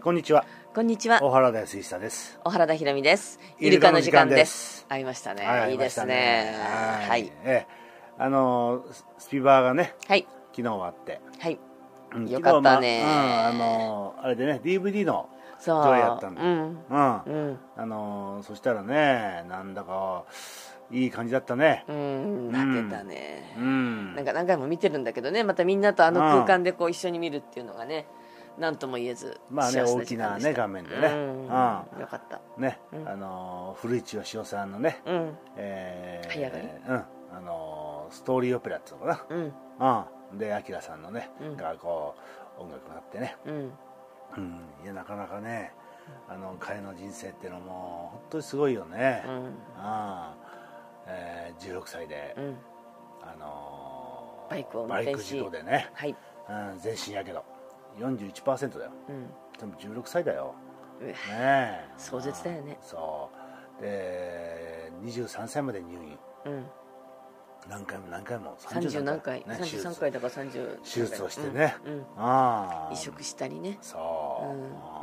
こんにちは。こんにちは。小原田康久です。小原田ひろみです。イルカの時間です会いましたね。はいいいですね。は。はいい。ええあのススピバーがね、はい。昨日あって。はい。うんよかったねあのあれでね、DVD の。上映やったんだうん。うん、うん。あのそしたらね、なんだかいい感じだったね。うん。泣けたねう。ん。なんか何回も見てるんだけどね、またみんなとあの空間でこう一緒に見るっていうのがね、なんとも言えず。まあね大きなね画面でねうん。うんよかった。ね、うんあの古市義雄さんのね、うん。えうん、あのストーリーオペラっていうのかうん。な。うん。で、アキラさんのね、うんがこう音楽があってね。うん。うん、いやなかなかねあの彼の人生っていうのも本当にすごいよね、うん。えー、16歳で、うん。あのーバイクを運バイク転し事故でね、はい。うん、全身やけど41%だよ。うん。でも16歳だよ。ねえ。壮絶だよね。そう。で23歳まで入院。うん。何回も何回も。30何回、ね手術33回だから30手術をしてね、うんうん。ああ。移植したりね。そう、うん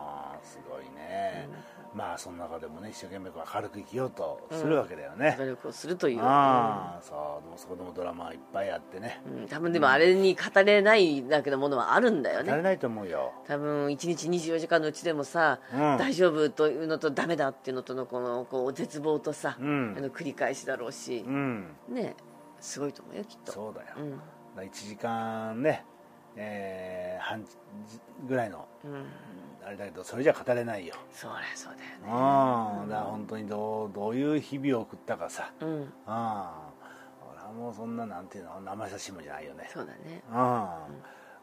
まあその中でもね一生懸命こう明るく生きようとするわけだよね、努力をするという、ああそうでもそこでもドラマいっぱいあってね。うん。うん多分でもあれに語れないだけのものはあるんだよね。足りないと思うよ、多分1日24時間のうちでもさ、うん。大丈夫というのとダメだっていうのとのこのこう絶望とさ、うん。あの繰り返しだろうし。う、ん。ねすごいと思うよきっと。そうだよ、うん。だから1時間ね、えー半時ぐらいのうん。あれだけどそれじゃ語れないよ、そりゃそうだよね。ああだから本当にどうどういう日々を送ったかさ。うん。ああ俺はもうそんななんていうの生久しいもんじゃないよね。そうだね。ああ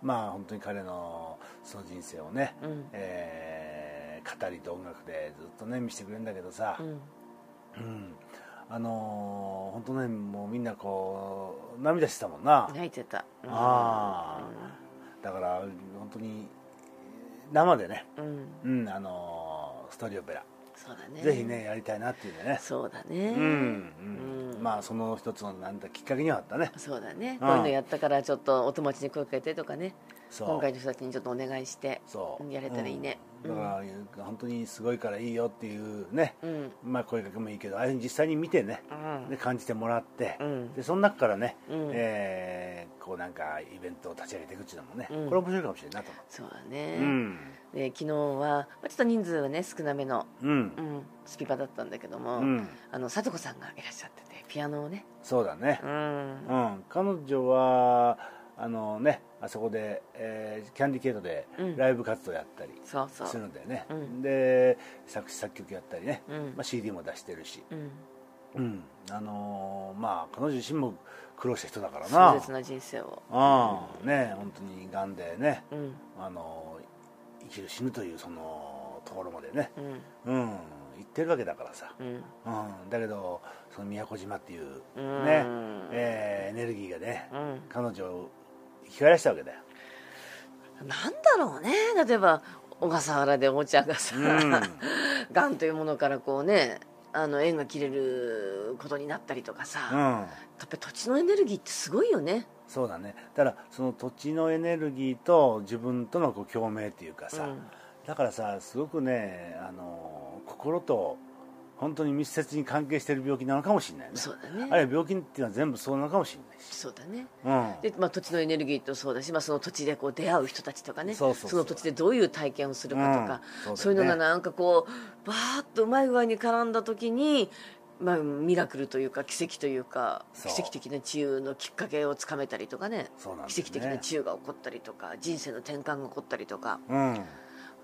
まあ本当に彼のその人生をね、うん。えー語りと音楽でずっとね見せてくれるんだけどさ、うん。うん。あのー本当ねもうみんなこう涙してたもんな、泣いてた。うん。あだから本当に生でね、うん。うんあのーストーリーオペラ、そうだね。ぜひねやりたいなっていうんでね。そうだね。うんまあその一つのなんだきっかけにはあったね。そうだね、うん。こういうのやったからちょっとお友達に声かけてとかね。今回の人たちにちょっとお願いしてやれたらいいね。うん。だから、本当にすごいからいいよっていうね、うん。まあ声かけもいいけどああいうふうに実際に見てね、うん。で感じてもらって、うん。でその中からね、うん。えーこうなんかイベントを立ち上げていくっていうのもね、うん。これ面白いかもしれないなと思そうだね、で昨日はまあちょっと人数はね少なめの、うん。うん、スピパだったんだけども、うん。あの聡子さんがいらっしゃっててピアノをね。そうだね。う、ん。うん。彼女はあのねあそこで、えーキャンディケートでうん。ライブ活動やったりするんだよね、うん。で作詞作曲やったりね、うん。まあ、CD も出してるし、うん。うん。あのーまあ彼女自身も苦労した人だから壮な絶な人生を。ああね本当にがんでね、うん。あの生きる死ぬというそのところまでね。うん。うん行ってるわけだからさ、うん。うん、だけどその宮古島っていううん。ね、えーエネルギーがね、うん。彼女を生き返らせたわけだよ、なんだろうね。例えば小笠原でお茶がさ、うん。がんというものからこうねあの縁が切れることになったりとかさ、うん、やっぱり土地のエネルギーってすごいよね。そうだね。だからその土地のエネルギーと自分とのこう共鳴っていうかさ、うんだからさすごくねあの心と本当に密接に関係している病気なのかもしれないね。そうだね。あるいは病気っていうのは全部そうなのかもしれないし、そうだね。うん、で、まあ、土地のエネルギーとそうだし、まあ、その土地でこう出会う人たちとかね。そうそうそう。の土地でどういう体験をするかとか、うんそうね。そういうのがなんかこうバーッとうまい具合に絡んだ時に、まあ、ミラクルというか奇跡というか奇跡的な治癒のきっかけをつかめたりとかね。そうなんだよね。奇跡的な治癒が起こったりとか人生の転換が起こったりとか。うん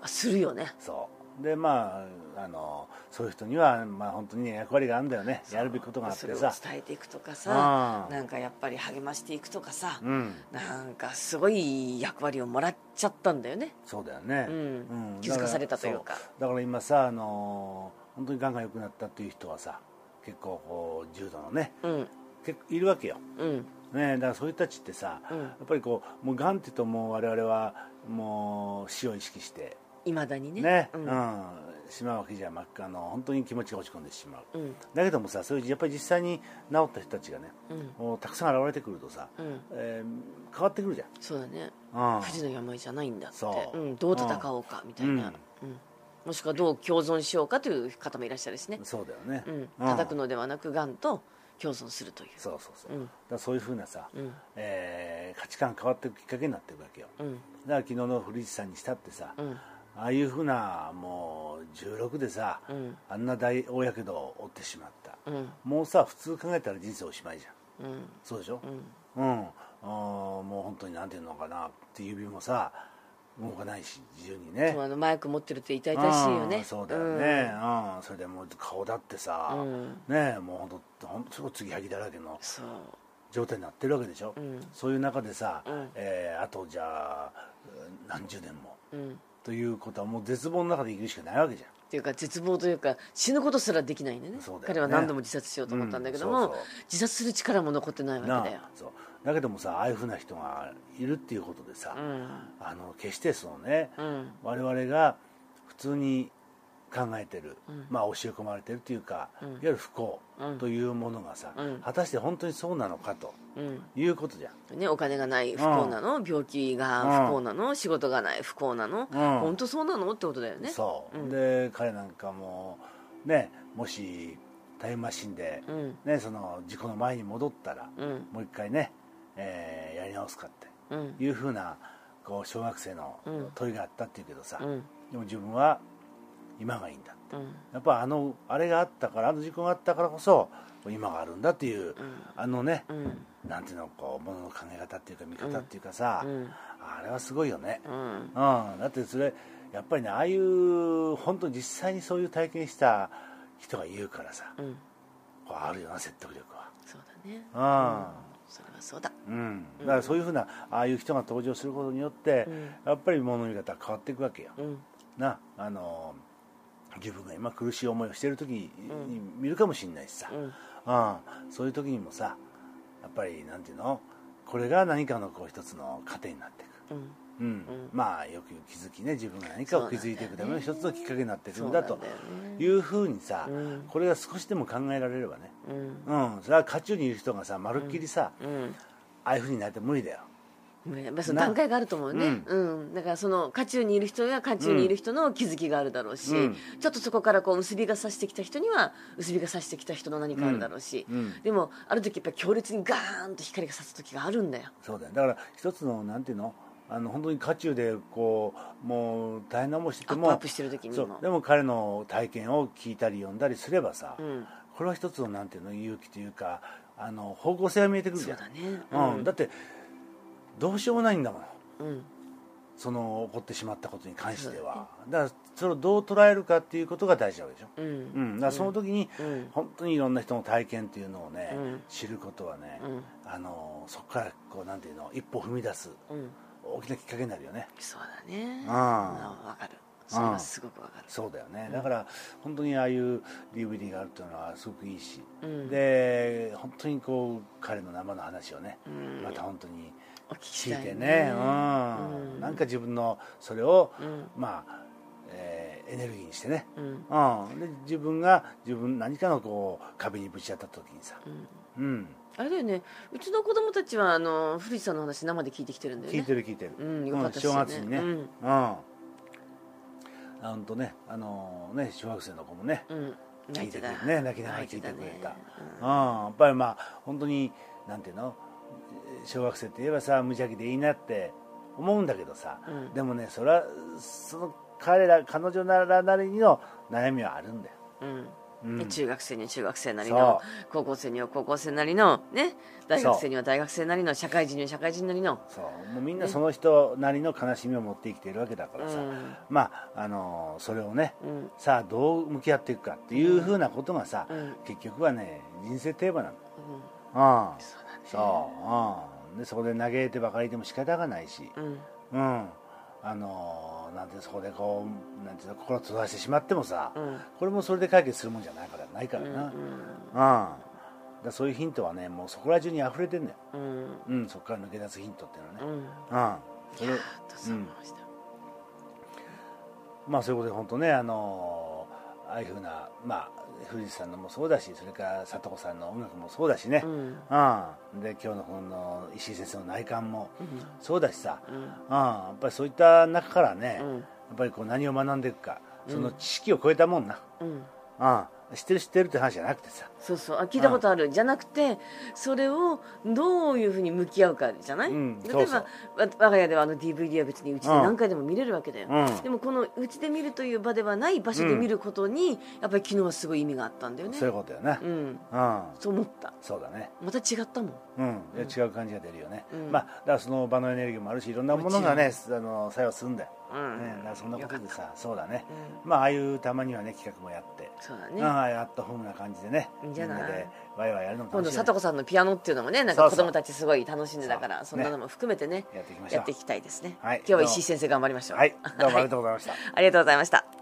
するよね。そう。でまああのそういう人には、まあ、本当にね役割があるんだよね。やるべきことがあっそれをてさ伝えていくとかさうん。なんかやっぱり励ましていくとかさ、うん。なんかすごい役割をもらっちゃったんだよね。そうだよね、うん。だ気づかされたというか。だから今さあの本当にがんが良くなったっていう人はさ結構こう重度のねうん。結構いるわけよ。うん。ね、だからそういう人たちってさ、うん。やっぱりこうもうがんって言うともう我々はもう死を意識していまだにね。ね、ううん。んしまうわけじゃ真っ赤の本当に気持ちが落ち込んでしまう。うん。だけどもさそういうやっぱり実際に治った人たちがねうん。もうたくさん現れてくるとさ、うん。えー変わってくるじそうだね。ゃん、うん、不治の病じゃないんだって。そう。うん、どう戦おうかみたいな、うん。うん。もしくはどう共存しようかという方もいらっしゃるしね、そうだよね、うん、叩くのではなくがんと共存するという。そうそうそう、うん。だそういうふうなさ、うん。えー価値観変わっていくきっかけになっていくわけよ。うん。だから昨日の古市さんにしたってさ、うんああいうふうなもう16でさ、うん。あんな大大やけどを負ってしまった、うん。もうさ普通考えたら人生おしまいじゃん。うん。そうでしょ？うん。うん、もう本当になんていうのかなって指もさ動かないし自由にね。あのマイク持ってるって痛々しいよね。うんそうだよね、うん。それでもう顔だってさ、うん。ねもう本当本当すごい継ぎはぎだらけの状態になってるわけでしょ、うん。そういう中でさ、うん。えーあとじゃあ何十年もうん。っということはもう絶望の中で生きるしかないわけじゃん。ていうか絶望というか死ぬことすらできないんだよね。ね。彼は何度も自殺しようと思ったんだけども、うんそうそう。自殺する力も残ってないわけだよ。そう。だけどもさああいうふうな人がいるっていうことでさ、うん。あの決してそのね、うん。我々が普通に考えてる、うん。まあ教え込まれてるというか、うん。いわゆる不幸うん。というものがさ、うん。果たして本当にそうなのかとうんいうことじゃん。ね、お金がない不幸なの、病気が不幸なの、仕事がない不幸なの、うん。本当そうなのってことだよね。そう、うん。で彼なんかもねもしタイムマシンで、うん。ね、その事故の前に戻ったら、うん。もう一回ね、えーやり直すかってうん。いうふうなこう小学生のうん。問いがあったっていうけどさ、うん。でも自分は今がいいんだって。うん。やっぱあのあれがあったからあの事故があったからこそ今があるんだっていう、うん。あのね、うん。なんていうのこうものの考え方っていうか見方っていうかさ、うん。あれはすごいよね、うん。うん、だってそれやっぱりねああいう本当に実際にそういう体験した人が言うからさうん。こうあるよな説得力は。そうだね。あそれはそうだ。うん、だからそういうふうなああいう人が登場することによって、うん。やっぱり物の見方が変わっていくわけよ、うん。なあの自分が今苦しい思いをしている時にうん。見るかもしれないしさ、うん。そういう時にもさやっぱりなんていうの？これが何かのこう一つの糧になっていく、うん。うん。まあよく気づきね自分が何かを築いていくための一つのきっかけになっていくそんだというふうにさ、うん。これが少しでも考えられればね、うん。うん、それは渦中にいる人がさまるっきりさ、うん。ああいうふうになって無理だよやっぱりその段階があると思うね、うん。だからその渦中にいる人や渦中にいる人の気づきがあるだろうし、うん。ちょっとそこからこう結びがさしてきた人には結びがさしてきた人の何かあるだろうし、うん。でもある時やっぱり強烈にガーンと光が差す時があるんだよ。そうだよ。だから一つのなんていうの？あの本当に渦中でこうもう大変な思いしててもアップアップしてる時にも。でも彼の体験を聞いたり読んだりすればさ、うん。これは一つのなんていうの？勇気というかあの方向性が見えてくるじゃん。そうだね。うん。だってどうしようもないんだもん。うん。その起こってしまったことに関しては。だからそれをどう捉えるかっていうことが大事なわけでしょ、うん。うん、だからその時に、うん。本当にいろんな人の体験っていうのをね、うん。知ることはね、うん。あのそこからこうなんていうの一歩踏み出すうん。大きなきっかけになるよね。そうだね。うん。わかる。それはすごくわかる。そうだよね。だから本当にああいう DVD があるっていうのはすごくいいし、うん。で本当にこう彼の生の話をね、うん。また本当にお聞き聞いしたいてね。うん。うん。なんか自分のそれを、うん。まあ、えーエネルギーにしてね、うん。うん、で自分が自分何かのこう壁にぶち当たった時にさ、うん。うん、あれだよね。うちの子供たちはあの古市さんの話生で聞いてきてるんだよね。聞いてる聞いてる、うんよかったね。正月にね、ううん。ん、あ本当ねあのね小学生の子もね、うん。聞いてくれたね泣きながら聞いてくれた。泣いてうん、やっぱりまあ本当になんていうの？小学生って言えばさ無邪気でいいなって思うんだけどさ、うん。でもねそれはその彼ら彼女ならなりの悩みはあるんだよ、うん。うん。で中学生には中学生なりその高校生には高校生なりのね大学生には大学生なりの社会人には社会人なりの。そう。もうみんなその人なりの悲しみを持って生きているわけだからさ、うん。まああのそれをね、うん。さあどう向き合っていくかっていうふうなことがさ、うん。結局はね人生テーマなんうん、そうだねそう、うん、でそこで嘆いてばかりでも仕方がないし、うん。うん、あのなんてそこでこうなんていうの心を閉ざしてしまってもさ、うん。これもそれで解決するもんじゃないからないからな、うんうんだそういうヒントはねもうそこら中に溢れてんだよ、うん。うん、そこから抜け出すヒントっていうのはね、うん。うん。それう思いました。まあそういうことで本当ねあのああいうふうなまあ藤井さんのもそうだしそれから佐藤さんの音楽もそうだしね、うん。うん、で今日のこの石井先生の内観もうん。そうだしさ、うん。うん、やっぱりそういった中からね、うん。やっぱりこう何を学んでいくかその知識を超えたもんな、うん。うん、知ってる知ってるって話じゃなくてさそうそう。あ聞いたことある。じゃなくてそれをどういうふうに向き合うかじゃない、うん。例えばそう我が家ではあの DVD は別にうちで何回でも見れるわけだよ、うん。でもこのうちで見るという場ではない場所で見ることに、やっぱり昨日はすごい意味があったんだよね。そういうことよな、うん。うん、そう思った。そうだね。また違ったもん。うん、で違う感じが出るよね、うん。まあだからその場のエネルギーもあるしいろんなものがねあの作用するんだよ、うん。ね、だからそんなことでさそうだね、うまあああいうたまにはね企画もやって、そうだね。ねああアットホームな感じでねいいんじゃないでワイワイやるのも今度楽しいね。佐藤さんのピアノっていうのもねなんか子供たちすごい楽しんでたからそんなのも含めてねやっていきましょう。やっていきたいですね、はい今日は石井先生頑張りましょう。はいどうもありがとうございました、ありがとうございました